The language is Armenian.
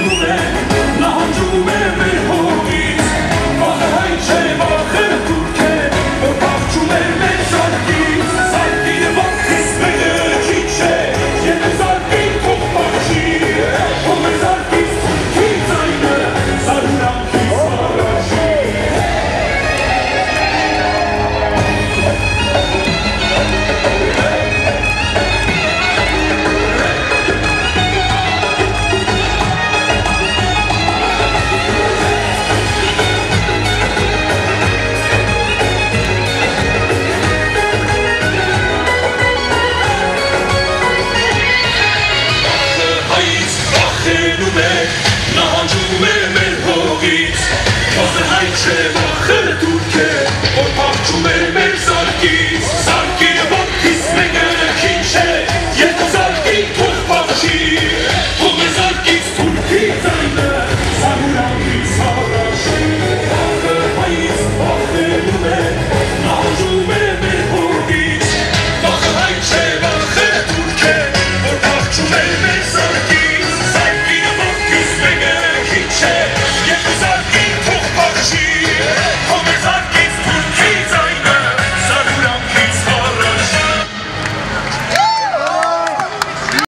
Amen. նահանջում է մեր հողից, ոզը հայ չէ, վախերը թուրք է, որ պախչում է մեր զարկից, զարկիրը ոտքից մեկը քիչ է, երկու զարկին թող պախչի, shit.